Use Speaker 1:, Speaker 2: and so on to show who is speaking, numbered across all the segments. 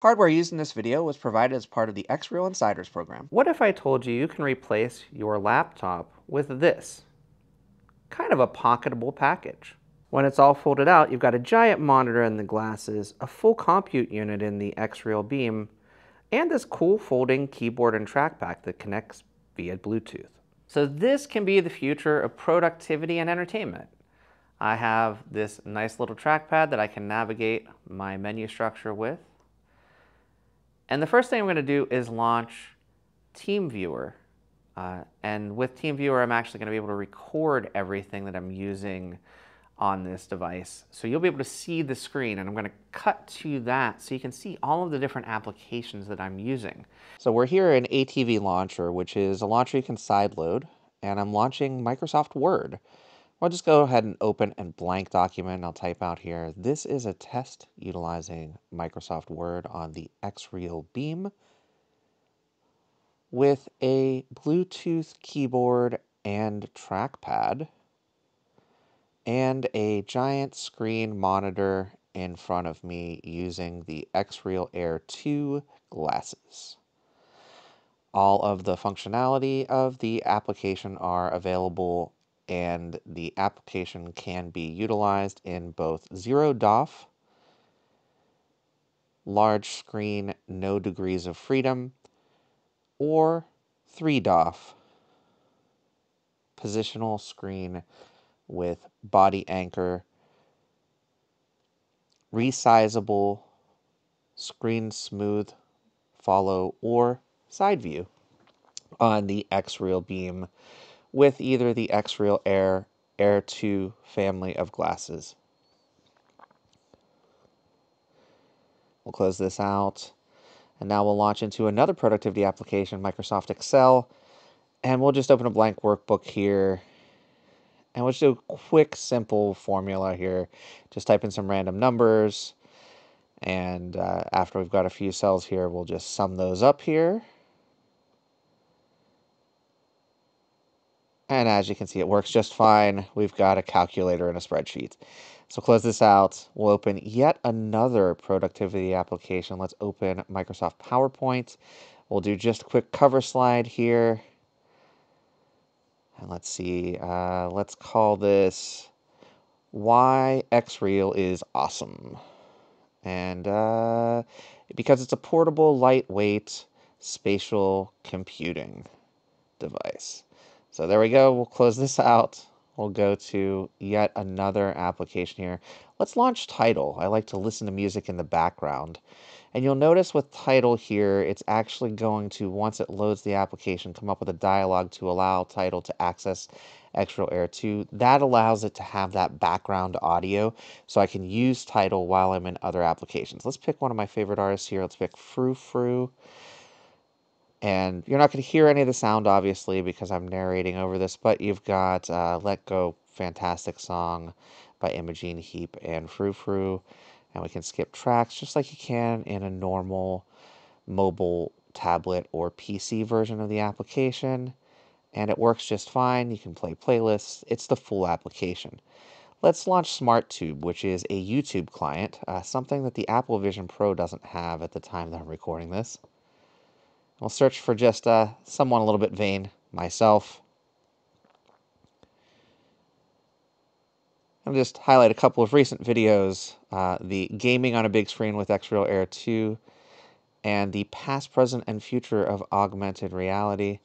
Speaker 1: Hardware used in this video was provided as part of the XReal Insiders program.
Speaker 2: What if I told you you can replace your laptop with this? Kind of a pocketable package. When it's all folded out, you've got a giant monitor in the glasses, a full compute unit in the XReal Beam, and this cool folding keyboard and trackpad that connects via Bluetooth. So this can be the future of productivity and entertainment. I have this nice little trackpad that I can navigate my menu structure with. And the first thing I'm going to do is launch TeamViewer. Uh, and with TeamViewer, I'm actually going to be able to record everything that I'm using on this device. So you'll be able to see the screen and I'm going to cut to that so you can see all of the different applications that I'm using.
Speaker 1: So we're here in ATV Launcher, which is a launcher you can sideload, and I'm launching Microsoft Word. I'll just go ahead and open a blank document. I'll type out here, this is a test utilizing Microsoft Word on the XReal Beam with a Bluetooth keyboard and trackpad and a giant screen monitor in front of me using the XReal Air 2 glasses. All of the functionality of the application are available and the application can be utilized in both zero DOF, large screen, no degrees of freedom, or 3 DOF, positional screen with body anchor, resizable, screen smooth, follow, or side view on the XReal Beam with either the XReal Air Air 2 family of glasses. We'll close this out. And now we'll launch into another productivity application, Microsoft Excel. And we'll just open a blank workbook here. And we'll just do a quick, simple formula here. Just type in some random numbers. And uh, after we've got a few cells here, we'll just sum those up here. And as you can see, it works just fine. We've got a calculator and a spreadsheet. So close this out. We'll open yet another productivity application. Let's open Microsoft PowerPoint. We'll do just a quick cover slide here. And let's see, uh, let's call this Why XReal is Awesome. And uh, because it's a portable, lightweight, spatial computing device. So there we go. We'll close this out. We'll go to yet another application here. Let's launch Tidal. I like to listen to music in the background. And you'll notice with Tidal here, it's actually going to, once it loads the application, come up with a dialog to allow Tidal to access XReal Air 2. That allows it to have that background audio, so I can use Tidal while I'm in other applications. Let's pick one of my favorite artists here. Let's pick Frou Frou. And you're not going to hear any of the sound, obviously, because I'm narrating over this, but you've got uh, Let Go, fantastic song by Imogen Heap and Frou Frou. And we can skip tracks just like you can in a normal mobile tablet or PC version of the application. And it works just fine. You can play playlists. It's the full application. Let's launch SmartTube, which is a YouTube client, uh, something that the Apple Vision Pro doesn't have at the time that I'm recording this. I'll search for just uh, someone a little bit vain, myself. I'll just highlight a couple of recent videos. Uh, the gaming on a big screen with XReal Air 2 and the past, present, and future of augmented reality.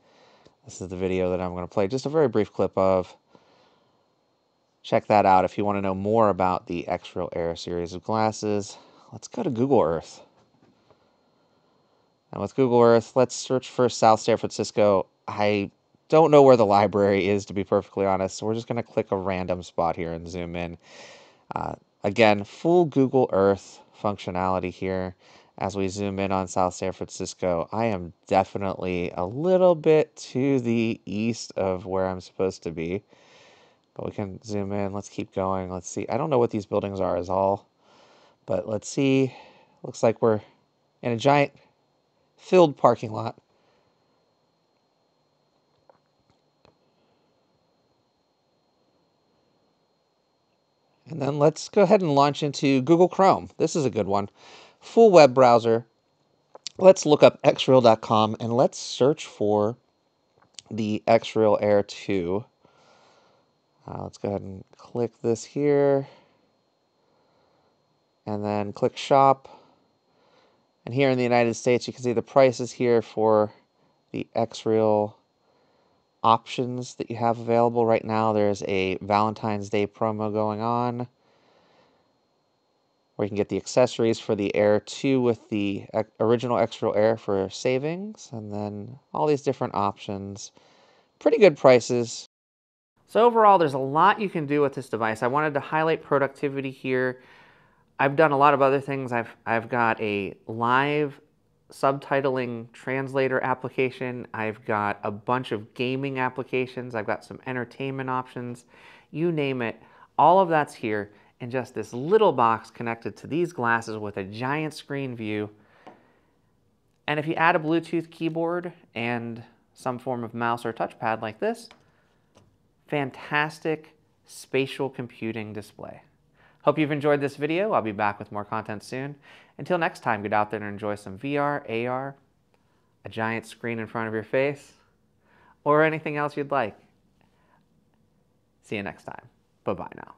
Speaker 1: This is the video that I'm going to play just a very brief clip of. Check that out if you want to know more about the XReal Air series of glasses. Let's go to Google Earth. And with Google Earth, let's search for South San Francisco. I don't know where the library is, to be perfectly honest. So we're just going to click a random spot here and zoom in. Uh, again, full Google Earth functionality here as we zoom in on South San Francisco. I am definitely a little bit to the east of where I'm supposed to be. But we can zoom in. Let's keep going. Let's see. I don't know what these buildings are as all. But let's see. Looks like we're in a giant filled parking lot. And then let's go ahead and launch into Google Chrome. This is a good one. Full web browser, let's look up xreal.com and let's search for the Xreal Air 2. Uh, let's go ahead and click this here and then click shop. And here in the United States, you can see the prices here for the Xreal options that you have available right now. There's a Valentine's Day promo going on where you can get the accessories for the Air 2 with the original Xreal Air for savings, and then all these different options. Pretty good prices.
Speaker 2: So overall, there's a lot you can do with this device. I wanted to highlight productivity here. I've done a lot of other things. I've, I've got a live subtitling translator application. I've got a bunch of gaming applications. I've got some entertainment options. You name it. All of that's here in just this little box connected to these glasses with a giant screen view. And if you add a Bluetooth keyboard and some form of mouse or touchpad like this, fantastic spatial computing display. Hope you've enjoyed this video. I'll be back with more content soon. Until next time, get out there and enjoy some VR, AR, a giant screen in front of your face, or anything else you'd like. See you next time. Bye-bye now.